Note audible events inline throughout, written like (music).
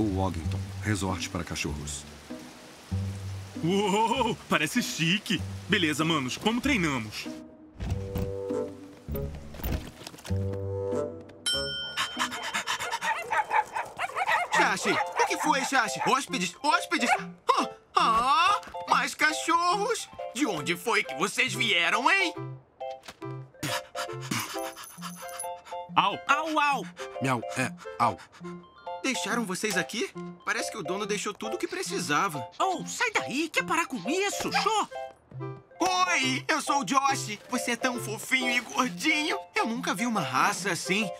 O Wogington, resort para cachorros. Uou, parece chique. Beleza, manos, como treinamos? Chachi, o que foi, Chachi? Hóspedes, hóspedes! Ah, ah, mais cachorros! De onde foi que vocês vieram, hein? Au, au, au! Miau, é, au. Deixaram vocês aqui? Parece que o dono deixou tudo o que precisava. Oh, sai daí! Quer parar com isso, show? Oi, eu sou o Josh. Você é tão fofinho e gordinho. Eu nunca vi uma raça assim.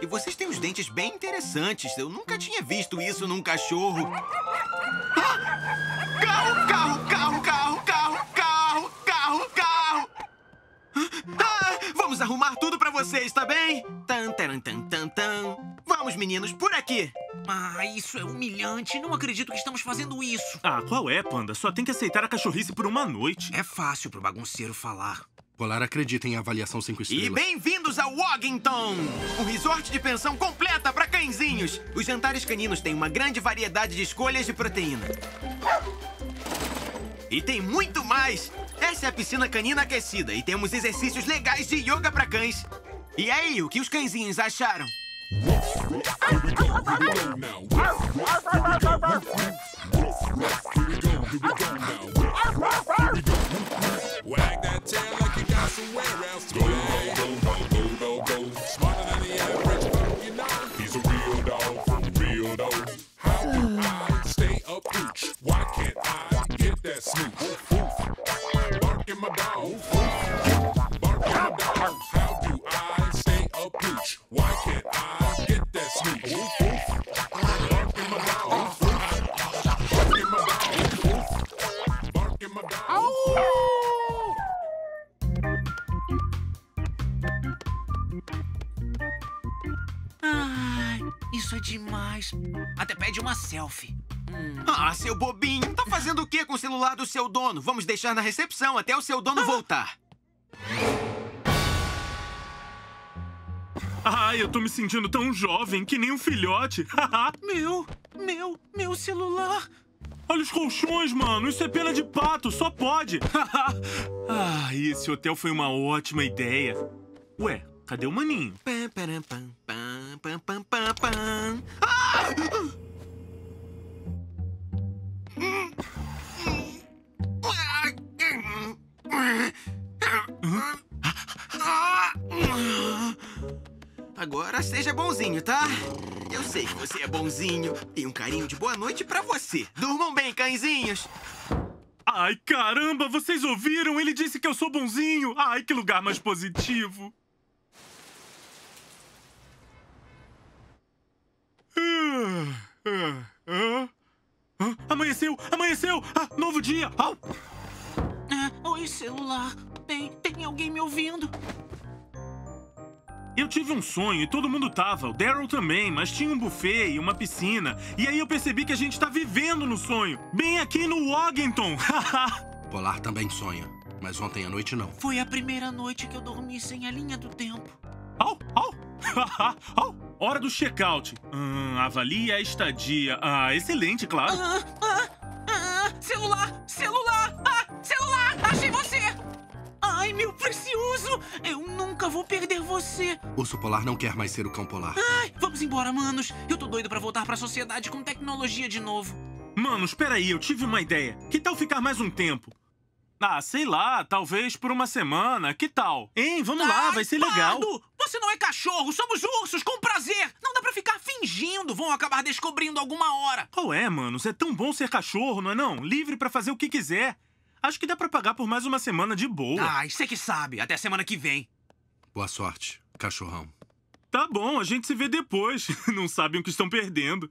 E vocês têm os dentes bem interessantes. Eu nunca tinha visto isso num cachorro. Ah! Carro, carro, vamos arrumar tudo pra vocês, tá bem? Tan, taran, tan, tan, tan. Vamos, meninos, por aqui. Ah, isso é humilhante. Não acredito que estamos fazendo isso. Ah, qual é, Panda? Só tem que aceitar a cachorrice por uma noite. É fácil pro bagunceiro falar. Polar acredita em avaliação 5 E estrelas. bem-vindos ao Wogington! Um resort de pensão completa para cãezinhos. Os jantares caninos têm uma grande variedade de escolhas de proteína. E tem muito mais! É a piscina canina aquecida e temos exercícios legais de yoga para cães. E aí, o que os cãezinhos acharam? Why can't I get that? In my dog. Bark in my dog. How do I stay a pooch? Why can't I get that smooch? Bark my. Bark my. Bark my. Ai, isso é demais. Até pede uma selfie. Ah, seu bobinho, tá fazendo o que com o celular do seu dono? Vamos deixar na recepção até o seu dono voltar. Ai, eu tô me sentindo tão jovem que nem um filhote. (laughs) Meu, meu, meu celular. Olha os colchões, mano. Isso é pena de pato, só pode. (laughs) ah, esse hotel foi uma ótima ideia. Ué, cadê o maninho? Pam, pam, pam, pam, pam, pam, pam. Ah! Agora seja bonzinho, tá? Eu sei que você é bonzinho. E um carinho de boa noite pra você. Durmam bem, cãezinhos. Ai, caramba, vocês ouviram? Ele disse que eu sou bonzinho. Ai, que lugar mais positivo. Ah, ah, ah. Ah, Amanheceu, amanheceu! Ah, novo dia! Au! Ah, oi, celular. Tem, tem alguém me ouvindo? Eu tive um sonho e todo mundo tava. O Daryl também, mas tinha um buffet e uma piscina. E aí eu percebi que a gente tá vivendo no sonho. Bem aqui no Wogington. (laughs) Polar também sonha, mas ontem à noite não. Foi a primeira noite que eu dormi sem a linha do tempo. Au, au! (laughs) au! Hora do check-out. Hum, avalie a estadia. Ah, excelente, claro. Ah, ah, nunca vou perder você! Urso Polar não quer mais ser o cão polar. Ai, vamos embora, manos! Eu tô doido pra voltar pra sociedade com tecnologia de novo. Mano, espera aí, eu tive uma ideia. Que tal ficar mais um tempo? Ah, sei lá, talvez por uma semana. Que tal? Hein, vamos lá, Ai, vai ser legal. Pardo! Você não é cachorro, somos ursos, com prazer! Não dá pra ficar fingindo, vão acabar descobrindo alguma hora. Qual é, manos? É tão bom ser cachorro, não é não? Livre pra fazer o que quiser. Acho que dá pra pagar por mais uma semana de boa. Ai, você que sabe, até semana que vem. Boa sorte, cachorrão. Tá bom, a gente se vê depois. (laughs) Não sabem o que estão perdendo.